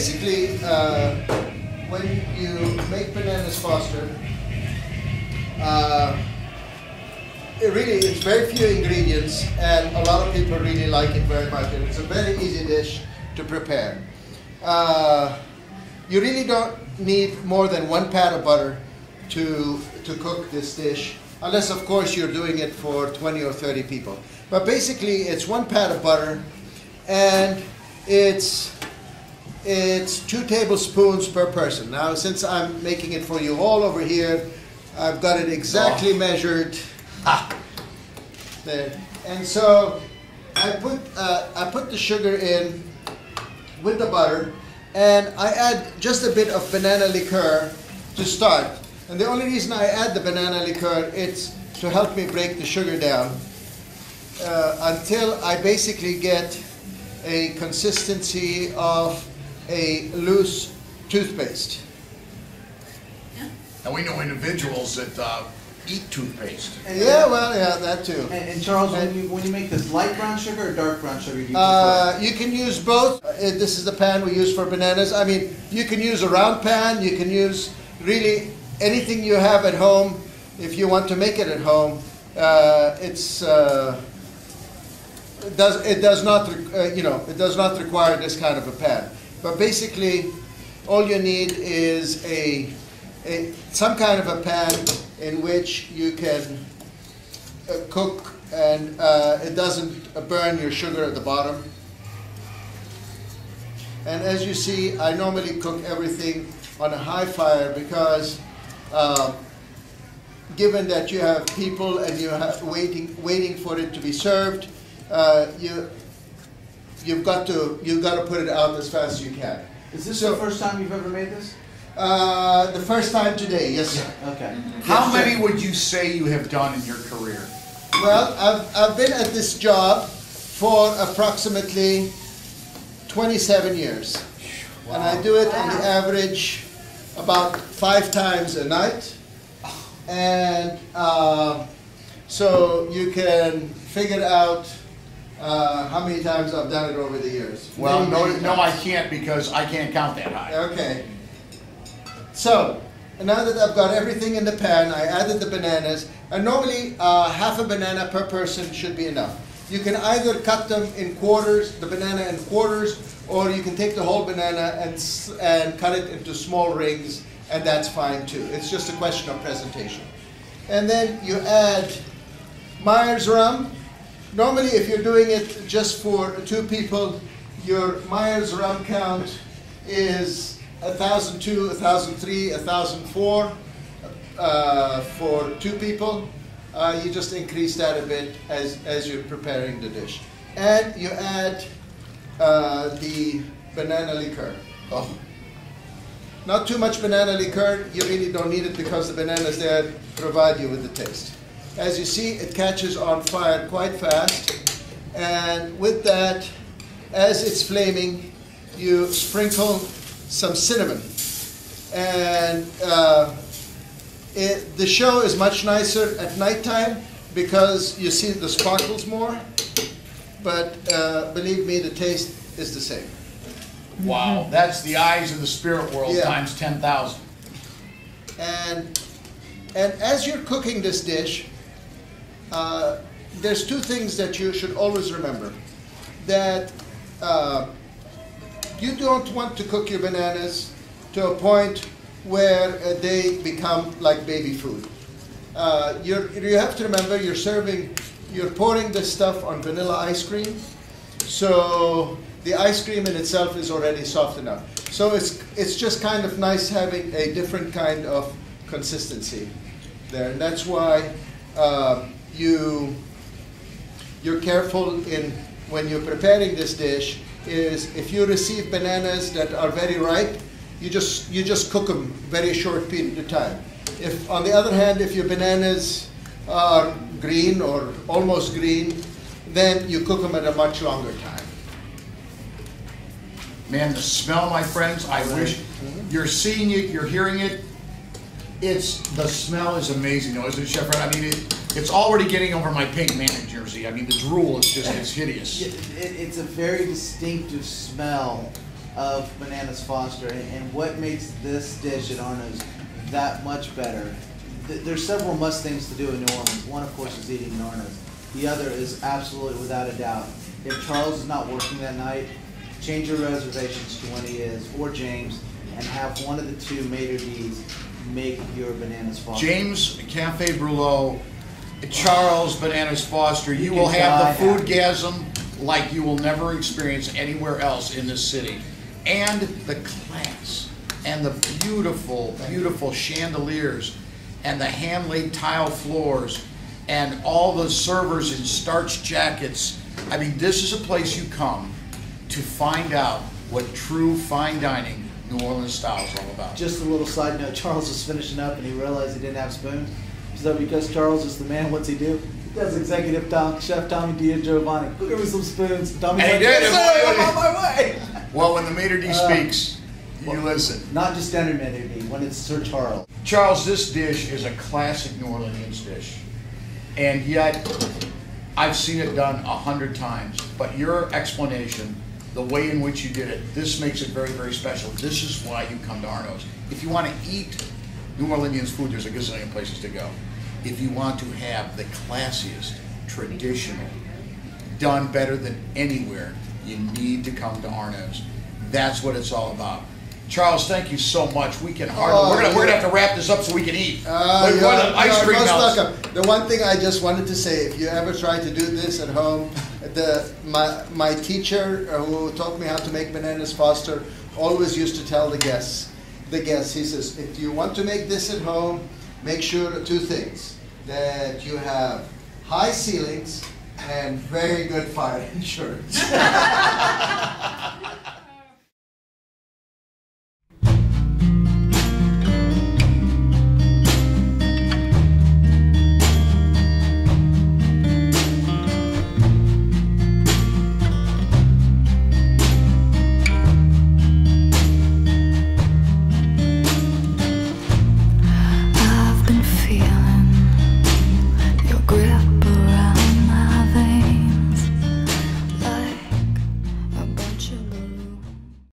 basically, uh, when you make bananas foster, uh, it really it's very few ingredients, and a lot of people really like it very much. And it's a very easy dish to prepare. Uh, you really don't need more than one pat of butter to to cook this dish, unless of course you're doing it for 20 or 30 people. But basically, it's one pat of butter, and it's it's two tablespoons per person. Now, since I'm making it for you all over here, I've got it exactly Oh. measured. There. And so I put uh, I put the sugar in with the butter, and I add just a bit of banana liqueur to start. And the only reason I add the banana liqueur it's to help me break the sugar down uh, until I basically get a consistency of a loose toothpaste. And we know individuals that uh, eat toothpaste. Yeah, well, yeah, that too. And, and Charles, when you when you make this light brown sugar or dark brown sugar, do you Uh, you can use both. Uh, this is the pan we use for bananas. I mean, you can use a round pan. You can use really anything you have at home if you want to make it at home. Uh, it's uh, it does it does not uh, you know it does not require this kind of a pan. But basically, all you need is a, a some kind of a pan in which you can uh, cook and uh, it doesn't uh, burn your sugar at the bottom. And as you see, I normally cook everything on a high fire because um, given that you have people and you have waiting waiting for it to be served, uh, you you've got to you've got to put it out as fast as you can. Is this So- the first time you've ever made this? Uh, the first time today, yes, sir. Okay. How Yes, sir. many would you say you have done in your career? Well, I've, I've been at this job for approximately 27 years. And I do it on the average about five times a night. And um, so you can figure out uh, how many times I've done it over the years. Well, Many, no, many no, I can't because I can't count that high. Okay. So, now that I've got everything in the pan, I added the bananas. And normally, uh, half a banana per person should be enough. You can either cut them in quarters, the banana in quarters, or you can take the whole banana and, and cut it into small rings, and that's fine too. It's just a question of presentation. And then you add Myers rum. Normally, if you're doing it just for two people, your Myers rum count is 1,002, 1,003, 1,004 uh, for two people. Uh, you just increase that a bit as, as you're preparing the dish. And you add uh, the banana liqueur. Oh, Not too much banana liqueur, you really don't need it because the bananas there provide you with the taste. As you see, it catches on fire quite fast. And with that, as it's flaming, you sprinkle some cinnamon. And uh, it, the show is much nicer at nighttime because you see the sparkles more. But uh, believe me, the taste is the same. wow. That's the eyes of the spirit world Yeah. times 10,000. And and as you're cooking this dish, uh, there's two things that you should always remember. That uh, you don't want to cook your bananas to a point where uh, they become like baby food. Uh, you're, you have to remember you're serving, you're pouring this stuff on vanilla ice cream, so the ice cream in itself is already soft enough. So it's it's just kind of nice having a different kind of consistency there, and that's why uh, you you're careful in when you're preparing this dish. Is if you receive bananas that are very ripe, you just you just cook them very short period of time. If on the other hand, if your bananas are green or almost green, then you cook them at a much longer time. Man, the smell, my friends, I wish you're seeing it, you're hearing it. It's the smell is amazing, though, isn't it, Chef? I mean, it, it's already getting over my pink man in jersey. I mean, the drool is just it's hideous. It, it, it's a very distinctive smell of Bananas Foster, and, and what makes this dish at Arnaud's that much better. Th- there's several must things to do in New Orleans. One, of course, is eating in Arnaud's. The other is absolutely without a doubt. If Charles is not working that night, change your reservations to when he is, or James, and have one of the two maitre d's make your Bananas Foster. James Cafe Brulot, Charles Bananas Foster, you You will have the die food gasm like you will never experience anywhere else in this city. And the class, and the beautiful, beautiful chandeliers, and the hand-laid tile floors, and all the servers in starched jackets. I mean, this is a place you come to find out what true fine dining New Orleans style is all about. Just a little side note, Charles was finishing up and he realized he didn't have spoons. So because Charles is the man, what's he do? He does executive Tom, Chef Tommy DiGiovanni. Give me some spoons. Tommy's And like, did, "Yes, I'm on my way. Well, when the maitre d' Uh, speaks, you listen. Not just standard menu D, when it's Sir Charles. Charles, this dish is a classic New Orleans dish. And yet, I've seen it done a hundred times. But your explanation, the way in which you did it, this makes it very, very special. This is why you come to Arnaud's. If you want to eat New Orleans food, there's a gazillion places to go. If you want to have the classiest, traditional, done better than anywhere, you need to come to Arnaud's. That's what it's all about. Charles, thank you so much. We can hardly, Oh, we're gonna, we're gonna have to wrap this up so we can eat. Uh, what ice you're cream melts. welcome. The one thing I just wanted to say, if you ever try to do this at home, the my my teacher uh, who taught me how to make bananas Foster always used to tell the guests, the guests, he says, if you want to make this at home, make sure two things that you have high ceilings and very good fire insurance.